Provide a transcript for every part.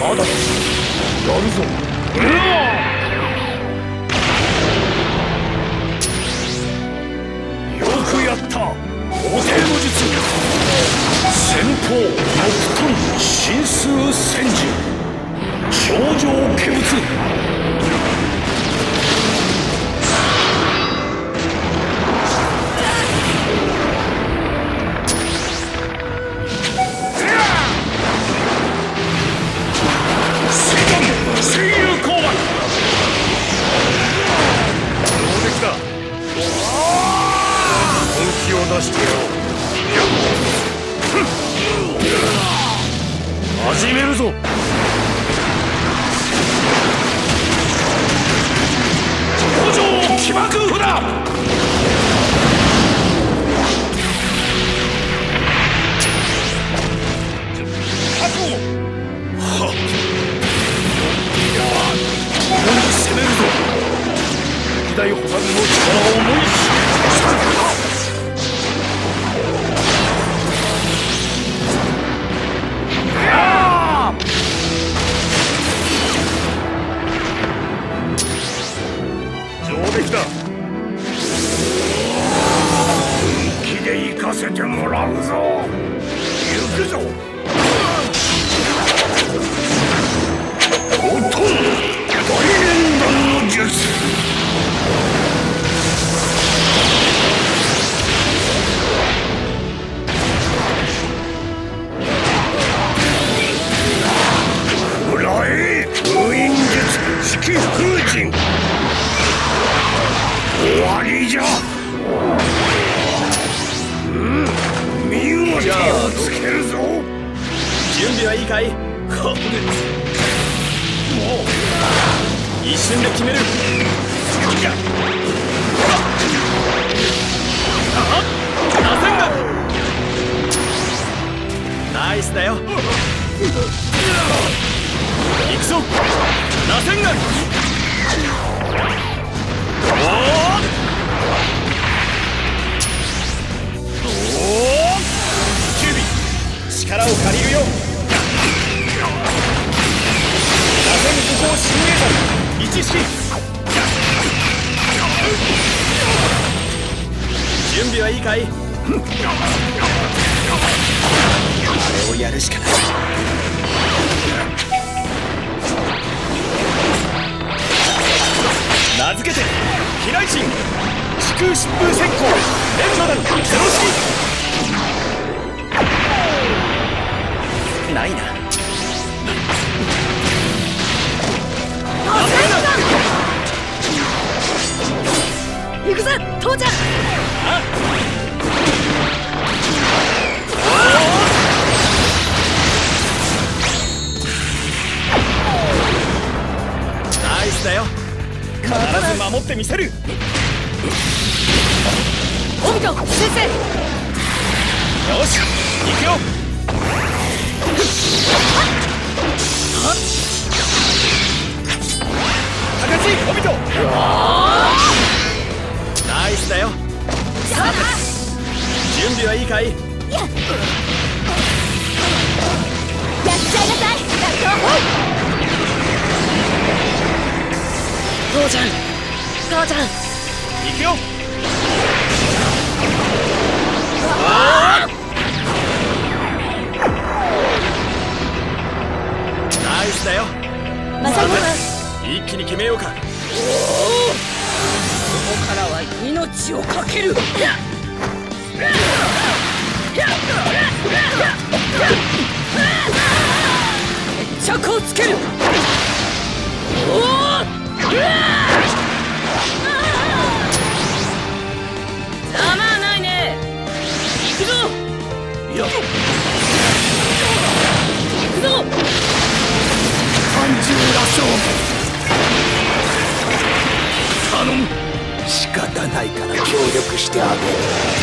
まだやるぞ。うわ上出来だいいかいこれもう一瞬で決める。ナイスだよ。行くぞ。螺旋がおおキュービ力を借りるよ。螺旋武功新名山一式準備はいいかい？あれをやるしかない名付けて飛来神時空疾風閃光連の弾ゼロ式ないな行くぞ父ちゃん。ナイスだよ。必ず守ってみせる。オビト先生。よし行くよナイスだよ。さて準備はいいかい？やっちゃいなさい。父ちゃん。母ちゃん。行くよ。ナイスだよ。マサゴ一気に決めようかここからは命を懸ける。力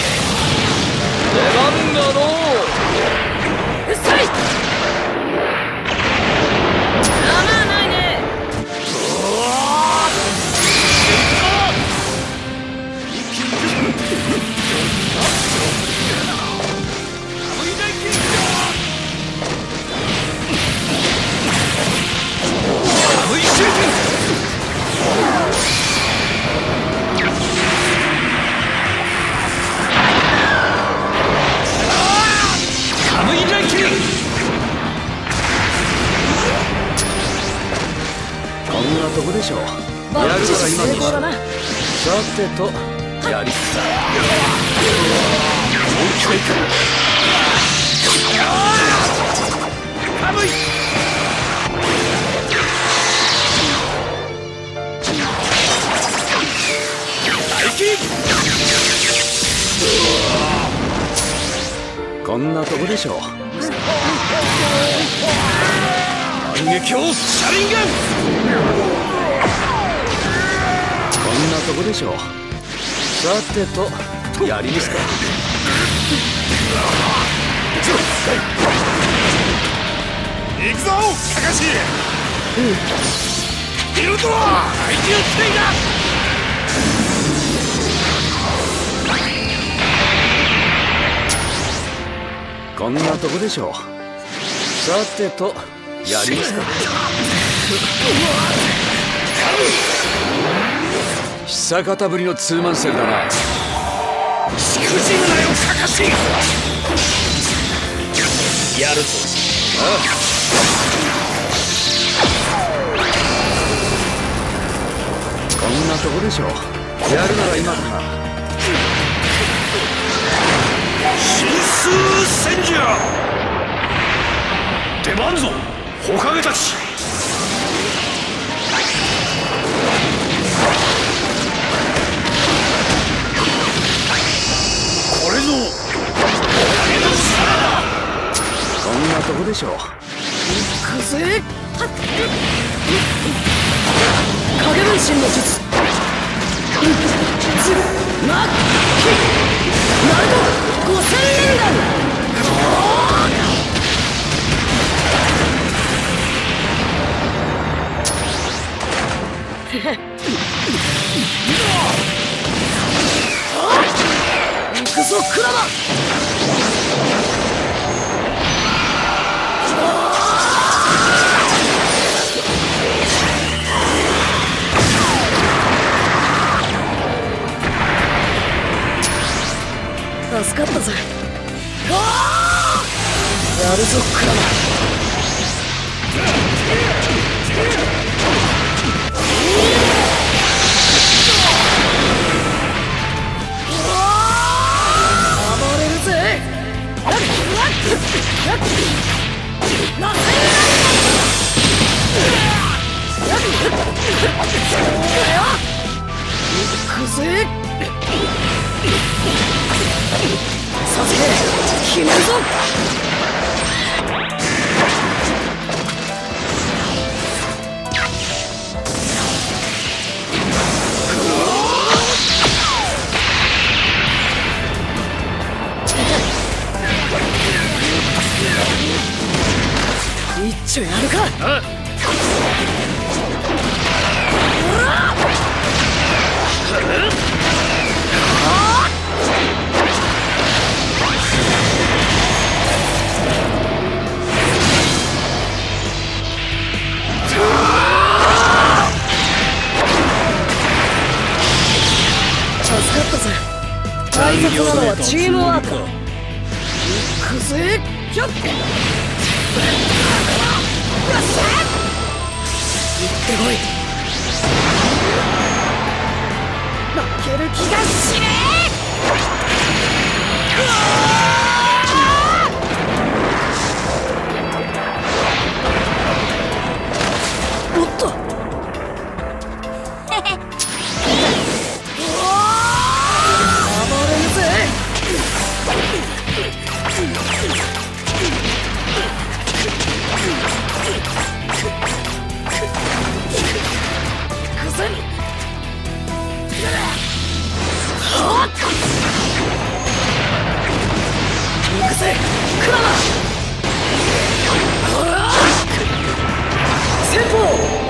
だな。さてとやりすさ。もう一回か寒い大気こんなとこでしょう。反撃をシャリンガンとこでしょう？さてとやりますか。行くぞカカシビルドは相手をついだ。こんなとこでしょう？さてとやりますか久方ぶりのツーマンセルだな。しくじるなよカカシやるぞ。こんなとこでしょ。うやるなら今だな神数戦じゃ出番ぞ。火影たちこんなとこでしょう？風影分身の術ズマッキナルト五千連弾行くぞクラマ助かったぜやるぞクラマ暴れるぜ。一丁やるか。助かったぜ。大切なのはチームワーク。行くぜ。ひょっよっしゃ行ってこい。負ける気がしねえ。クラマ先方！